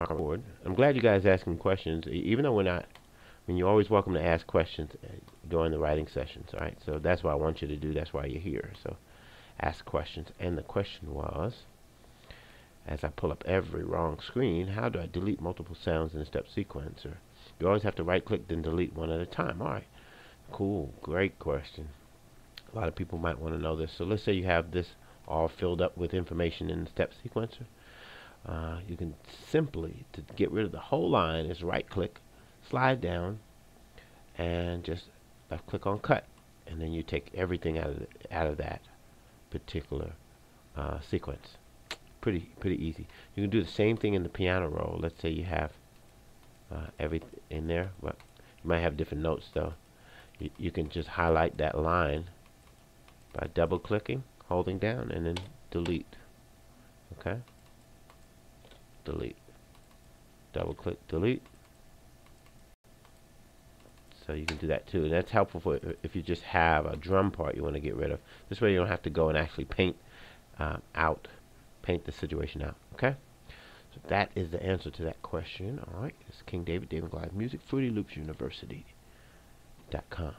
I'm glad you guys asking questions, even though we're not. I mean, you're always welcome to ask questions uh, during the writing sessions. All right, so that's what I want you to do. That's why you're here. So, ask questions. And the question was, as I pull up every wrong screen, how do I delete multiple sounds in a step sequencer? You always have to right-click, then delete one at a time. All right, cool, great question. A lot of people might want to know this. So let's say you have this all filled up with information in the step sequencer uh, you can simply, to get rid of the whole line, is right click, slide down, and just left click on cut. And then you take everything out of, the, out of that particular uh, sequence. Pretty, pretty easy. You can do the same thing in the piano roll. Let's say you have uh, everything in there, but you might have different notes though. You, you can just highlight that line by double clicking, holding down, and then delete. Okay delete. Double click delete. So you can do that too. And that's helpful for if you just have a drum part you want to get rid of. This way you don't have to go and actually paint um, out, paint the situation out. Okay? So that is the answer to that question. All right. It's King David, David Goliath Music, Fruity Loops University.com.